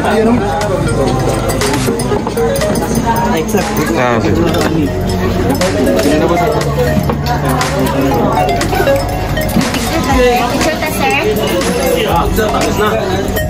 Ayun. e x c e p a i c t u r e k sir? p t u a p o s na.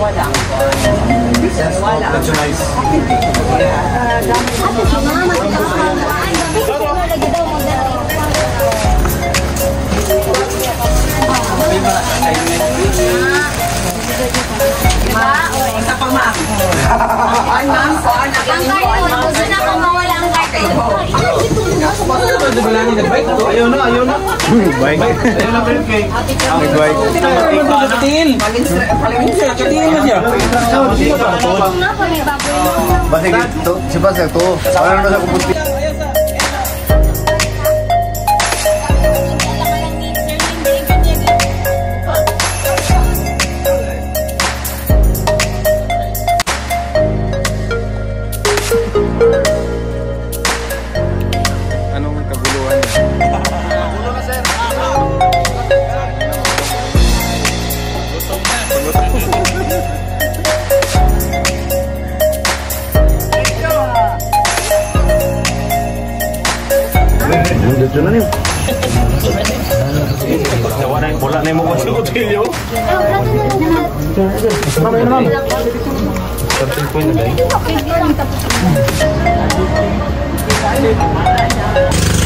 Wala. Wala. Patronize. Ate, mga matitapang. Ay, gabi ko na lagi daw magdari. Ma, isa pang ma. Ay, ma'am, saan? Ang kayo, di ba lang nagbike to? Ayaw na, ayaw na. Bike. Ayaw na, pero kay. Nagbike. Nagbike na. Katil. Palimit siya, katil na siya. Basig ito. Sibas ito. Parang na sa kuputi. Diretso na niyo. Nawa